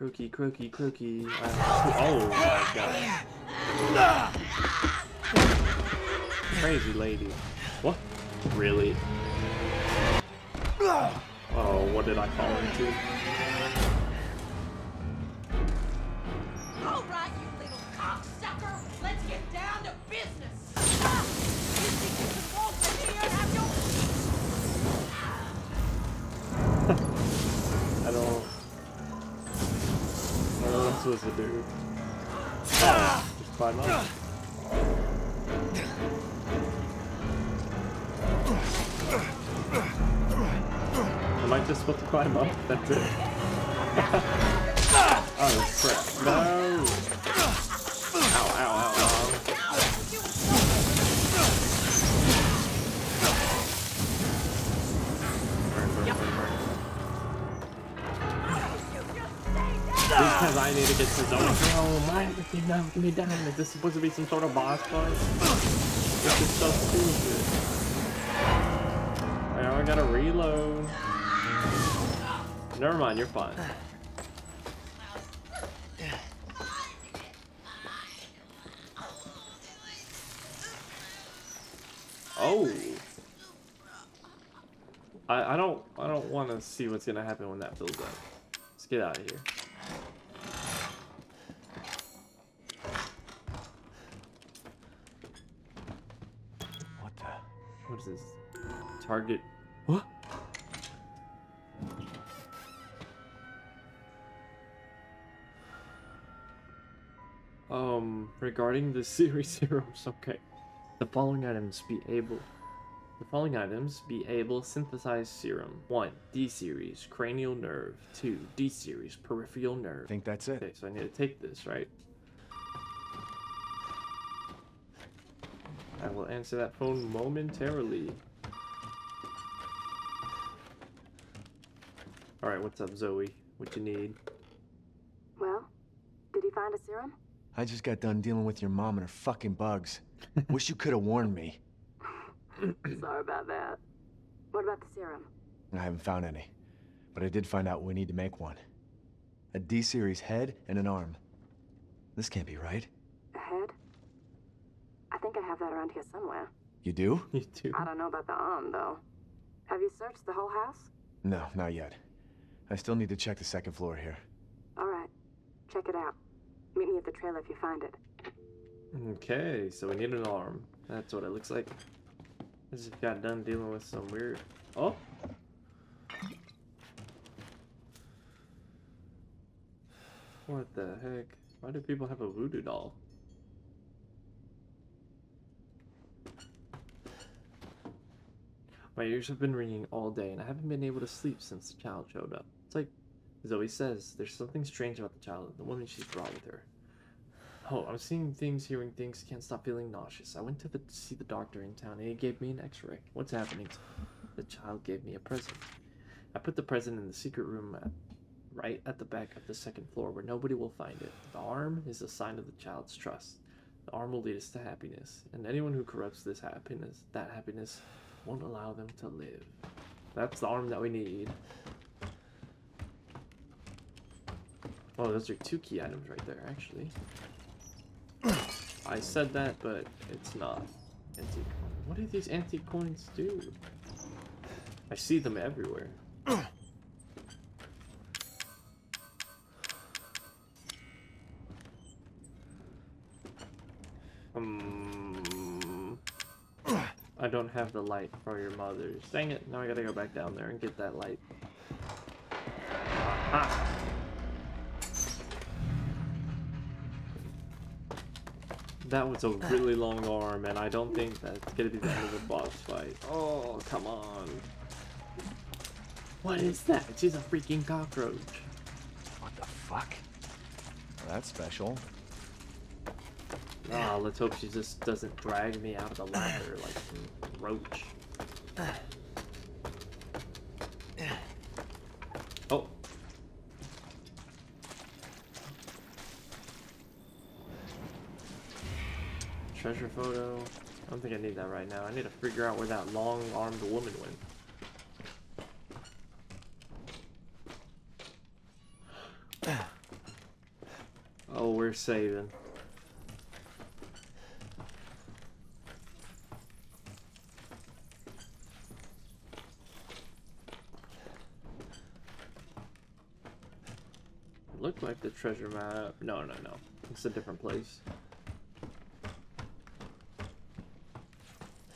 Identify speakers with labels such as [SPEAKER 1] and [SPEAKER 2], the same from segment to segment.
[SPEAKER 1] Crookie, crookie, crookie. oh my god. Crazy lady. What? Really? Oh, what did I fall into?
[SPEAKER 2] All right, you little cocksucker. Let's get down to business.
[SPEAKER 1] Supposed to do. Oh, just climb up. Am I just supposed to climb up? That's it. oh crap! No! Because I need to get to zone. Oh, why everything knocking me down? Is this supposed to be some sort of boss fight? This is so stupid. Now I gotta reload. Never mind, you're fine. Oh. I, I don't I don't want to see what's gonna happen when that fills up. Let's get out of here. Target. What? Um, regarding the series serums, okay. The following items be able. The following items be able synthesize serum. 1. D series, cranial nerve. 2. D series, peripheral nerve.
[SPEAKER 3] I think that's it?
[SPEAKER 1] Okay, so I need to take this, right? I will answer that phone momentarily. Alright, what's up, Zoe? What you need?
[SPEAKER 4] Well, did he find a serum?
[SPEAKER 3] I just got done dealing with your mom and her fucking bugs. Wish you could have warned me.
[SPEAKER 4] Sorry about that. What about the serum?
[SPEAKER 3] I haven't found any. But I did find out we need to make one. A D-series head and an arm. This can't be right.
[SPEAKER 4] A head? I think I have that around here somewhere.
[SPEAKER 3] You do?
[SPEAKER 1] You too.
[SPEAKER 4] I don't know about the arm, though. Have you searched the whole house?
[SPEAKER 3] No, not yet. I still need to check the second floor here.
[SPEAKER 4] All right. Check it out. Meet me at the trailer if you find it.
[SPEAKER 1] Okay, so we need an arm. That's what it looks like. I just got done dealing with some weird. Oh! What the heck? Why do people have a voodoo doll? My ears have been ringing all day and I haven't been able to sleep since the child showed up. Zoe says, there's something strange about the child, and the woman she's brought with her. Oh, I'm seeing things, hearing things, can't stop feeling nauseous. I went to the, see the doctor in town and he gave me an x-ray. What's happening? The child gave me a present. I put the present in the secret room at, right at the back of the second floor where nobody will find it. The arm is a sign of the child's trust. The arm will lead us to happiness, and anyone who corrupts this happiness, that happiness, won't allow them to live. That's the arm that we need. Oh, those are two key items right there, actually. I said that, but it's not. Antique. What do these antique coins do? I see them everywhere. Um, I don't have the light for your mother's. Dang it! Now I gotta go back down there and get that light. Aha! That was a really long arm, and I don't think that's gonna be the end of the boss fight. Oh, come on. What is that? She's a freaking cockroach.
[SPEAKER 3] What the fuck? Well, that's special.
[SPEAKER 1] Ah, let's hope she just doesn't drag me out of the ladder like a roach. Oh. Treasure photo. I don't think I need that right now. I need to figure out where that long-armed woman went. Oh, we're saving. Looked like the treasure map. No, no, no. It's a different place.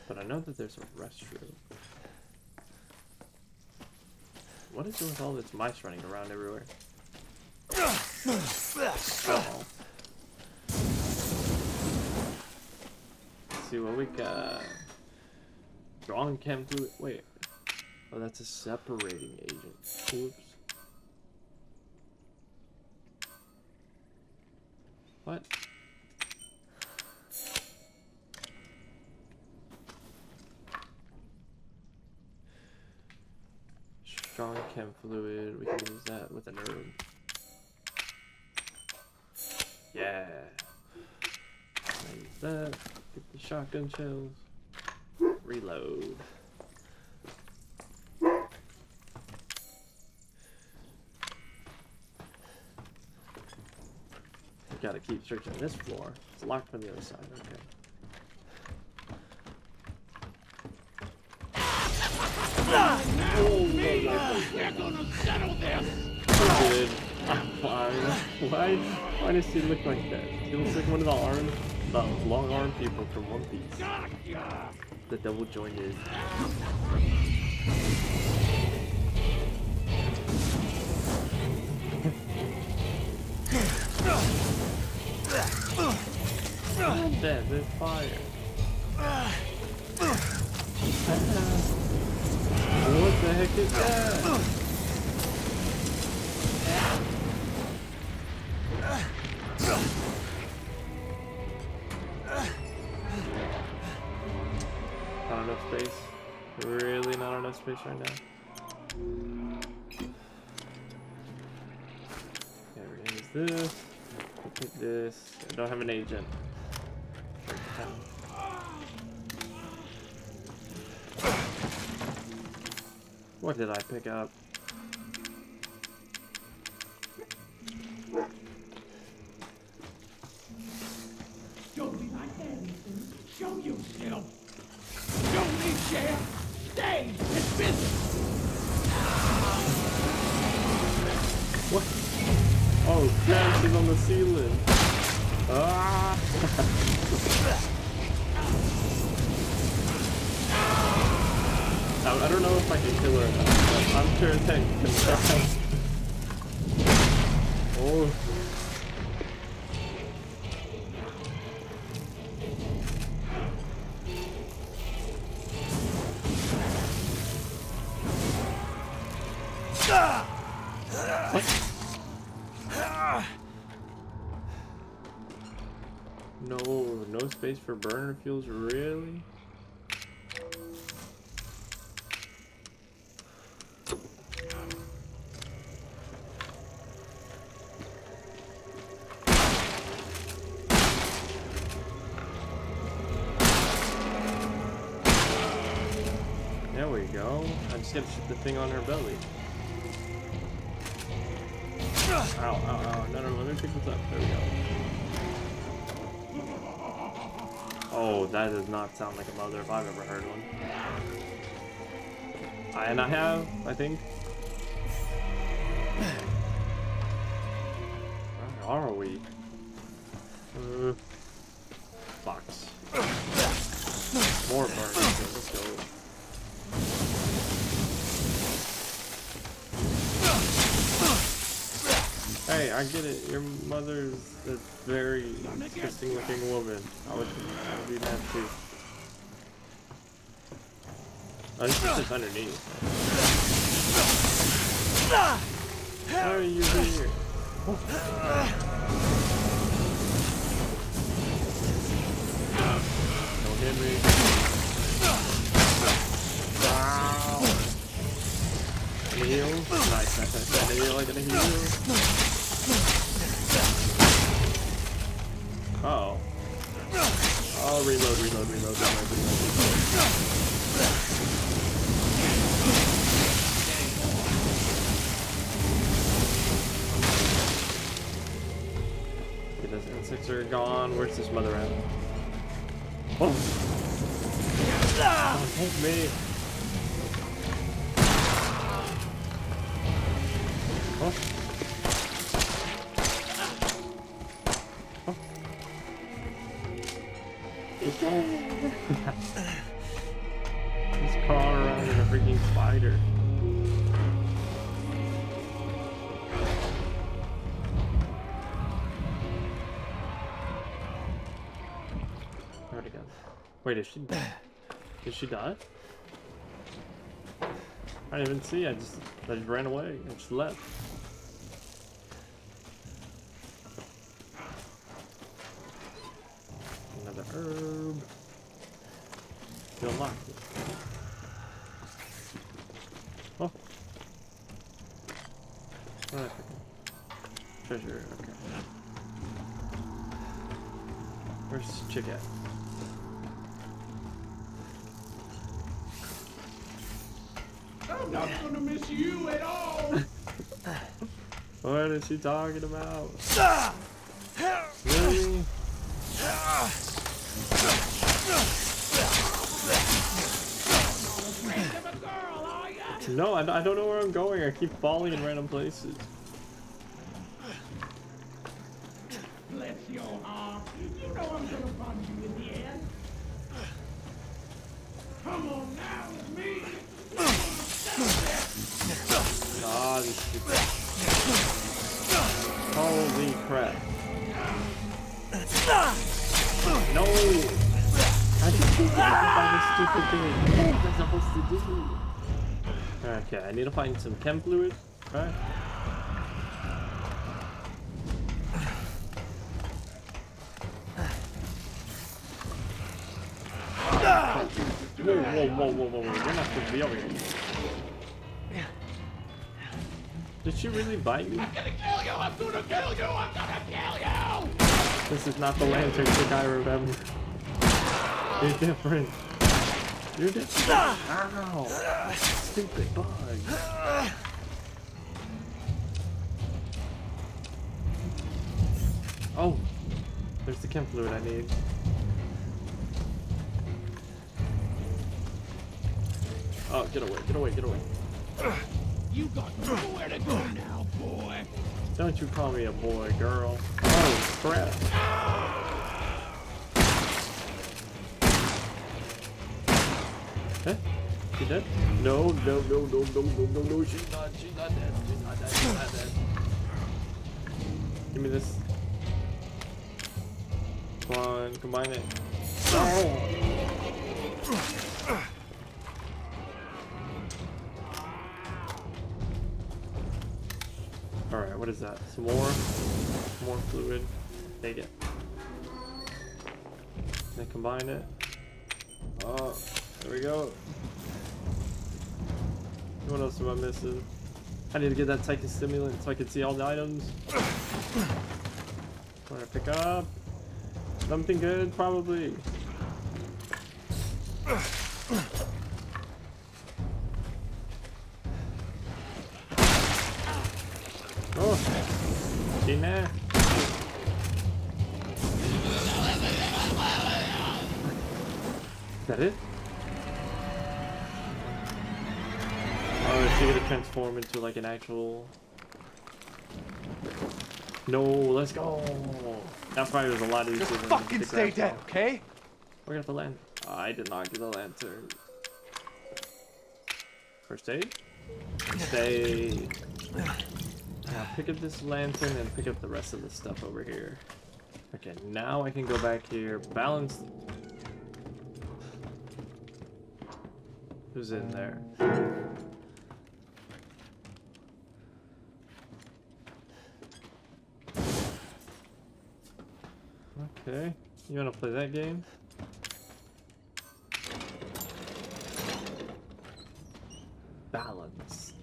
[SPEAKER 1] But I know that there's a restroom. What is it with all this mice running around everywhere? Oh. See what we got. Strong chem fluid. Wait. Oh, that's a separating agent. Oops. What? Strong chem fluid. We can use that with an herb. Yeah. Use that. Get the shotgun shells. Reload. Gotta keep searching this floor. It's locked from the other side. Okay. Good. Why? Why? Why does he look like that? He looks like one of the arm, the long arm people from One Piece. The joined his. I'm dead. There's fire. Space right now. Okay, we're this. We'll this. I don't have an agent. What did I pick up? Space for burner fuels, really? There we go. I just gotta shoot the thing on her belly. Ow, ow, ow. No, no, let me pick this up. There we go. Oh, that does not sound like a mother if I've ever heard one. I, and I have, I think. Where are we? Uh, box. More burning. Let's go. Hey, I get it. Your mother's very interesting looking woman. I would, I be mad too. Oh, is just underneath. How are you here? Don't hit me. Wow. Heal? Nice, nice, nice. Gonna heal, gonna heal. Uh oh. Oh, reload, reload, reload, reload, reload. Okay, those insects are gone. Where's this mother at? Oh! Oh, help me! Oh. Wait, is she Did she die? I didn't even see. I just I just ran away and just left. Another herb. You unlocked it. Oh. Did pick? Treasure. Okay. Where's Chick at?
[SPEAKER 5] You at all.
[SPEAKER 1] What is she talking about? Really?
[SPEAKER 5] Friend of a girl, are ya?
[SPEAKER 1] No, I, I don't know where I'm going. I keep falling in random places.
[SPEAKER 5] Bless your heart. You know I'm gonna find you in the end. Come on now with me.
[SPEAKER 1] Ah. Holy crap. No! I just keep by this stupid thing. What am I supposed to do? Okay, I need to find some chem fluid. Right? Whoa, whoa, whoa, whoa, whoa, whoa. We're not supposed to be over here. Did she really bite me?
[SPEAKER 5] I'm gonna kill you. I'm gonna kill you. I'm gonna kill you.
[SPEAKER 1] This is not the lantern trick I remember. You're different. You're different. Ow! Stupid bug. Oh! There's the chem fluid I need. Oh, get away, get away, get away.
[SPEAKER 5] You got nowhere to go now, boy.
[SPEAKER 1] Don't you call me a boy, girl. Oh, crap. Huh? She dead? No, no, no, no, no, no, no, no, she's not, she's not dead, she's not dead, she's not dead. Give me this. Come on, combine it. No! That? Some more? More fluid. Take it. Then combine it. Oh, there we go. What else am I missing? I need to get that Titan stimulant so I can see all the items. Do I pick up? Something good, probably. Actual? No, let's go. That probably was a lot easier.
[SPEAKER 3] Just
[SPEAKER 1] than
[SPEAKER 3] fucking stay dead, okay?
[SPEAKER 1] Where got the lantern? Oh, I did not get the lantern. First aid? First aid. Now pick up this lantern and pick up the rest of the stuff over here. Okay, now I can go back here, balance. Who's in there? Okay, you wanna play that game? Balanced.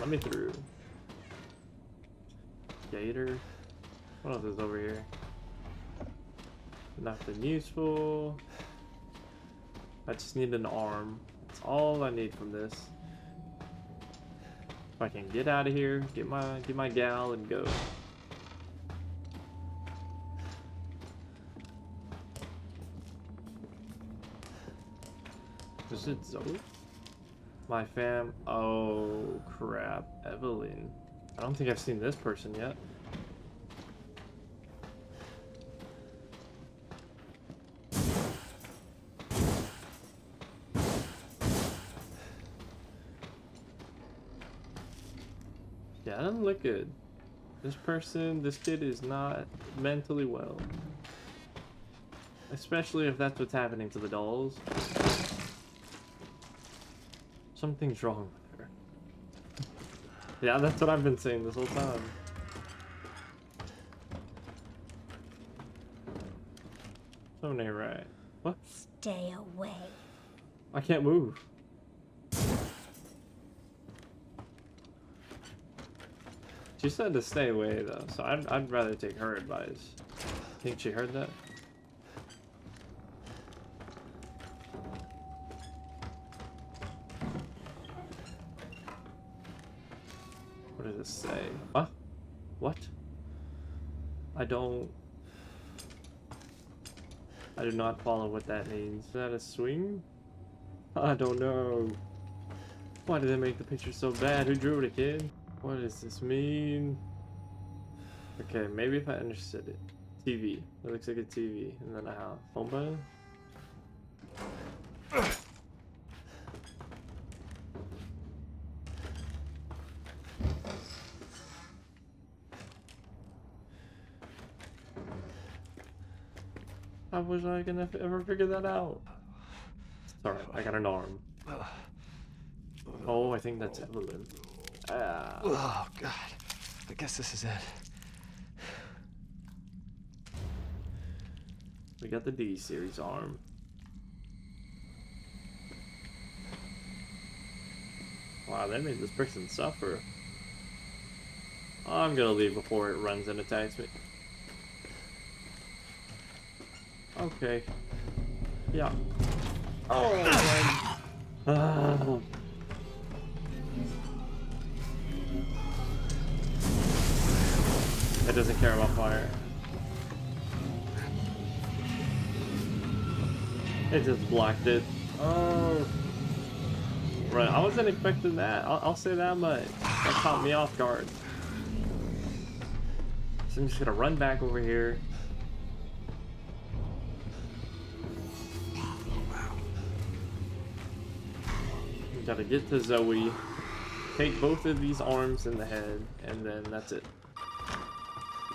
[SPEAKER 1] Let me through. Gator. What else is over here? Nothing useful. I just need an arm. That's all I need from this. If I can get out of here, get my get my gal and go. It Zoe? My fam. Oh crap, Evelyn. I don't think I've seen this person yet. Yeah, that doesn't look good. This person, this kid is not mentally well. Especially if that's what's happening to the dolls. Something's wrong with her. Yeah, that's what I've been saying this whole time. Something ain't right. What?
[SPEAKER 6] Stay away.
[SPEAKER 1] I can't move. She said to stay away though, so I'd, I'd rather take her advice. Think she heard that? Say? What? What? I don't... I do not follow what that means. Is that a swing? I don't know. Why did they make the picture so bad? Who drew it, kid? What does this mean? Okay, maybe if I understood it. TV. It looks like a TV. And then a house. Home button? How was I gonna ever figure that out? Sorry, I got an arm. Oh, I think that's Evelyn. Ah.
[SPEAKER 3] Oh, God. I guess this is it.
[SPEAKER 1] We got the D series arm. Wow, that made this person suffer. I'm gonna leave before it runs and attacks me. Okay. Yeah. Oh. It doesn't care about fire. It just blocked it. Oh. Right, I wasn't expecting that. I'll, I'll say that much. That caught me off guard. So I'm just gonna run back over here. Gotta get to Zoe, take both of these arms in the head, and then that's it.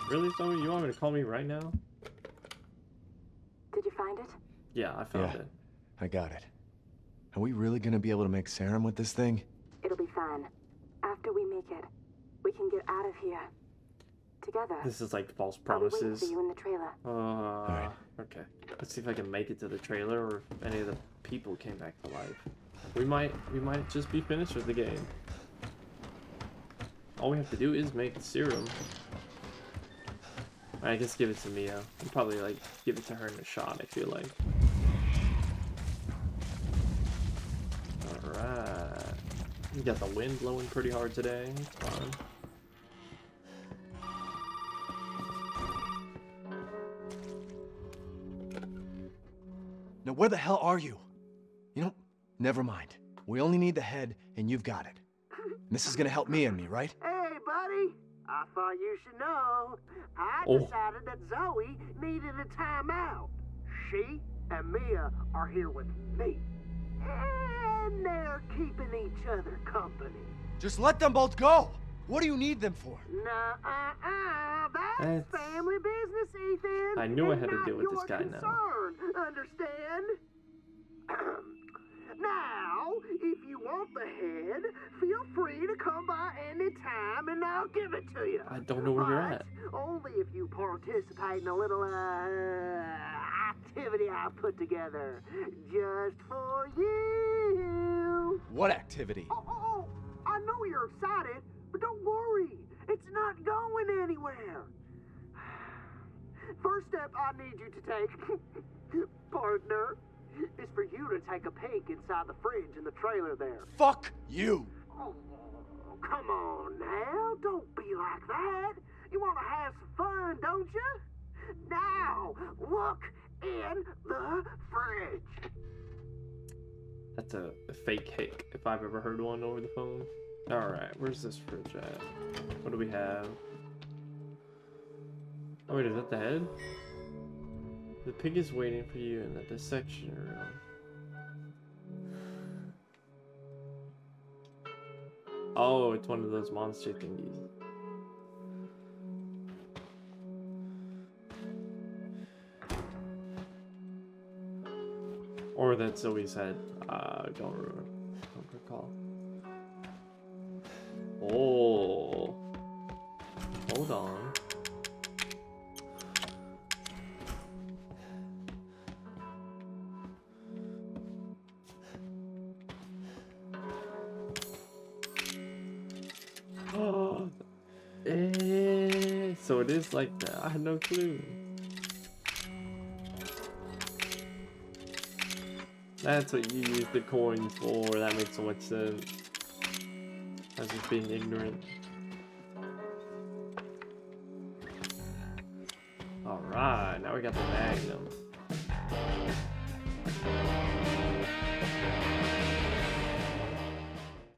[SPEAKER 1] Really, Zoe? You want me to call me right now?
[SPEAKER 4] Did you find it?
[SPEAKER 1] Yeah, I found
[SPEAKER 3] Yeah.
[SPEAKER 1] it.
[SPEAKER 3] I got it. Are we really gonna be able to make serum with this thing?
[SPEAKER 4] It'll be fine. After we make it, we can get out of here. Together.
[SPEAKER 1] This is like false
[SPEAKER 4] I'll be
[SPEAKER 1] promises.
[SPEAKER 4] for you in the trailer.
[SPEAKER 1] Uh, okay. Let's see if I can make it to the trailer or if any of the people came back to life. We might we might just be finished with the game. All we have to do is make serum. I guess give it to Mia. I'll probably like give it to her in a shot, I feel like. Alright. You got the wind blowing pretty hard today. It's fine.
[SPEAKER 3] Now, where the hell are you? Never mind. We only need the head, and you've got it. This is gonna help me and me, right?
[SPEAKER 7] Hey, buddy. I thought you should know. I
[SPEAKER 1] Oh.
[SPEAKER 7] decided that Zoe needed a timeout. She and Mia are here with me. And they're keeping each other company.
[SPEAKER 3] Just let them both go! What do you need them for?
[SPEAKER 7] Nah, uh-uh. that's
[SPEAKER 1] That's-
[SPEAKER 7] family business, Ethan.
[SPEAKER 1] I knew I had to deal with this
[SPEAKER 7] your
[SPEAKER 1] guy now.
[SPEAKER 7] concern, Understand? Now, if you want the head, feel free to come by any time and I'll give it to you.
[SPEAKER 1] I don't know where you're
[SPEAKER 7] But
[SPEAKER 1] at.
[SPEAKER 7] Only if you participate in a little uh, activity I put together just for you.
[SPEAKER 3] What activity?
[SPEAKER 7] Oh, oh, oh, I know you're excited, but don't worry. It's not going anywhere. First step I need you to take, partner, is for you to take a peek inside the fridge in the trailer there.
[SPEAKER 3] Fuck you!
[SPEAKER 7] Oh, come on now. Don't be like that. You want to have some fun, don't you? Now, look in the fridge.
[SPEAKER 1] That's a, a fake hick if I've ever heard one over the phone. Alright, where's this fridge at? What do we have? Oh wait, is that the head? The pig is waiting for you in the dissection room. Oh, it's one of those monster thingies. Or that Zoe said, uh, don't ruin, don't recall. Oh. Hold on. So it is like that. I had no clue. That's what you use the coins for. That makes so much sense. I was just being ignorant.